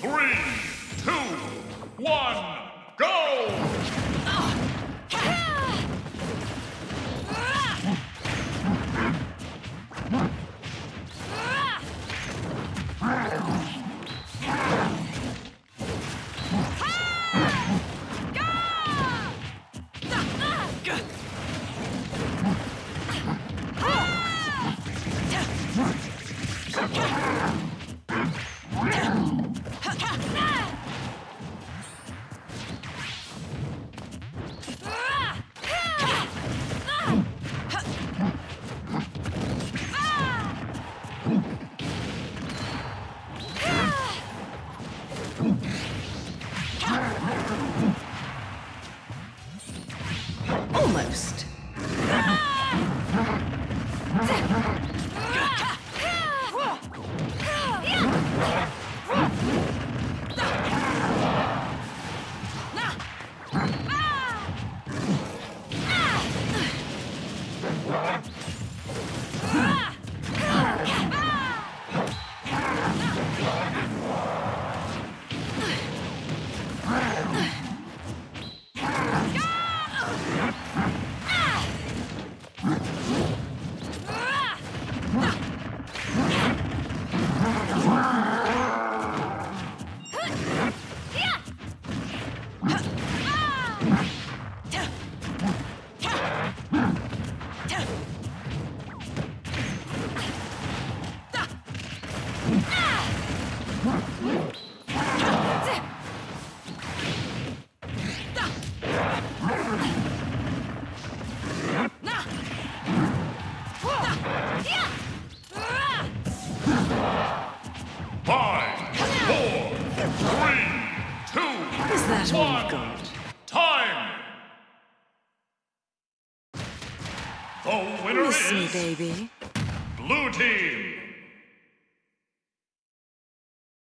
Three, two, one, Almost. Ah! The winner Miss me, is baby. Blue Team!